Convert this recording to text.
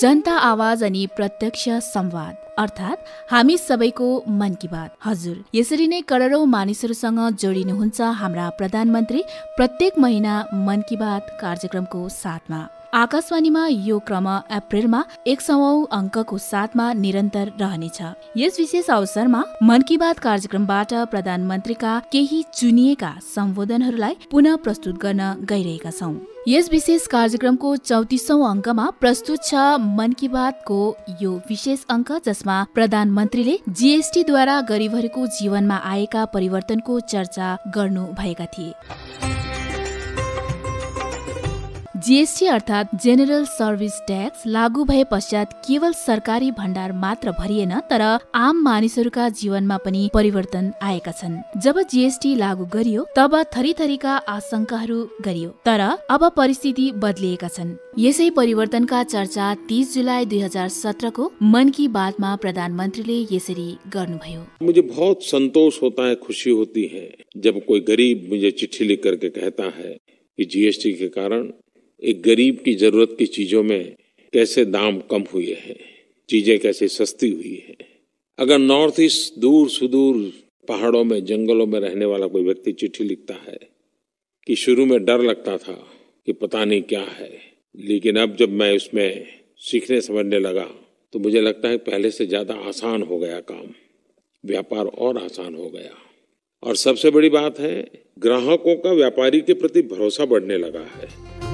जनता आवाज अनि प्रत्यक्ष संवाद अर्थात् हामी सबैको मन की बात। हजुर यसरी नै करोडौँ मानिसहरूसँग जोडिनुहुन्छ हाम्रा प्रधानमन्त्री प्रत्येक महिना मन की बात कार्यक्रमको साथमा। आकाशवाणीमा यो क्रम अप्रेलमा एक सौ अङ्कको साथमा निरन्तर रहनेछ। यस विशेष अवसरमा मन की बात कार्यक्रमबाट प्रधानमन्त्रीका केही चुनिएका सम्बोधनहरूलाई पुनः प्रस्तुत गर्न गइरहेका छौं। यस विशेष कार्यक्रमको चौतिसौं अङ्कमा प्रस्तुत छ मन की बातको यो विशेष अङ्क जसमा प्रधानमन्त्रीले जीएसटीद्वारा गरिबहरूको जीवनमा आएका परिवर्तनको चर्चा गर्नु भएका थिए। जीएसटी अर्थात् जेनरल सर्भिस ट्याक्स लागू भए पश्चात केवल सरकारी भण्डार मात्र भरिएन तर आम मानिसहरूका जीवनमा पनि परिवर्तन आएका छन्। जब जीएसटी लागू गरियो तब थरी थरीका आशंकाहरू गरियो। तर अब परिस्थिति बदलिएका छन्। यसै परिवर्तनका चर्चा तीस जुलाई दुई हजार सत्रको मन की बातमा प्रधानमन्त्रीले यसरी गर्नुभयो। मुझे बहुत संतोष होता है खुशी होती है जब कोई गरीब मुझे चिट्ठी लिख करके कहता है कि जीएसटी के कारण एक गरीब की ज़रूरत की चीज़ों में कैसे दाम कम हुए हैं, चीज़ें कैसे सस्ती हुई है। अगर नॉर्थ ईस्ट दूर सुदूर पहाड़ों में, जंगलों में रहने वाला कोई व्यक्ति चिट्ठी लिखता है कि शुरू में डर लगता था कि पता नहीं क्या है, लेकिन अब जब मैं उसमें सीखने समझने लगा तो मुझे लगता है पहले से ज़्यादा आसान हो गया काम, व्यापार और आसान हो गया। और सबसे बड़ी बात है, ग्राहकों का व्यापारी के प्रति भरोसा बढ़ने लगा है।